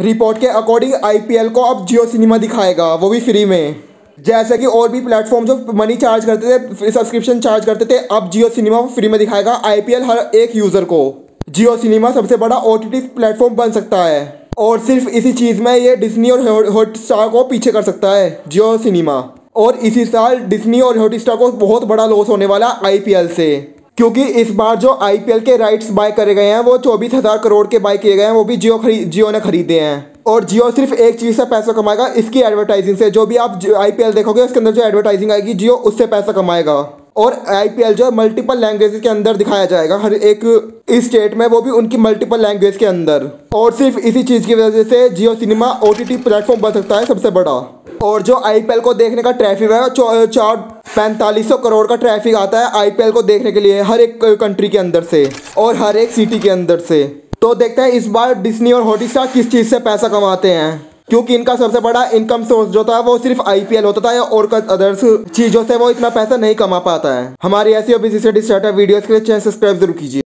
Report के according IPL को अब जियो सिनेमा दिखाएगा, वो भी फ्री में। जैसे कि और भी प्लेटफॉर्म जो मनी चार्ज करते थे सब्सक्रिप्शन चार्ज करते थे, अब जियो सिनेमा फ्री में दिखाएगा आईपीएल हर एक यूज़र को। जियो सिनेमा सबसे बड़ा ओटीटी प्लेटफॉर्म बन सकता है। और सिर्फ़ इसी चीज़ में ये डिज्नी और हॉटस्टार को पीछे कर सकता है जियो सिनेमा और इसी साल डिज्नी और हॉटस्टार को बहुत बड़ा लॉस होने वाला आईपीएल से। क्योंकि इस बार जो आईपीएल के राइट्स बाय करे गए हैं, वो चौबीस हज़ार करोड़ के बाय किए गए हैं, वो भी जियो खरीद जियो ने खरीदे हैं। और जियो सिर्फ़ एक चीज़ से पैसा कमाएगा, इसकी एडवर्टाइजिंग से। जो भी आप आईपीएल देखोगे, उसके अंदर जो एडवर्टाइजिंग आएगी, जियो उससे पैसा कमाएगा। और आईपीएल जो है मल्टीपल लैंग्वेज के अंदर दिखाया जाएगा, हर एक स्टेट में, वो भी उनकी मल्टीपल लैंग्वेज के अंदर। और सिर्फ़ इसी चीज़ की वजह से Jio cinema O T platform बन सकता है सबसे बड़ा। और जो आईपीएल को देखने का ट्रैफ़िक है चार पैंतालीस सौ करोड़ का ट्रैफ़िक आता है आईपीएल को देखने के लिए हर एक कंट्री के अंदर से और हर एक सिटी के अंदर से। तो देखते हैं इस बार डिस्नी और हॉटस्टार किस चीज़ से पैसा कमाते हैं। क्योंकि इनका सबसे बड़ा इनकम सोर्स जो था वो सिर्फ़ आईपीएल होता था और अदर्स चीज़ों से वो इतना पैसा नहीं कमा पाता है। हमारी ऐसी और वीडियोस के लिए चैनल सब्सक्राइब ज़रूर कीजिए।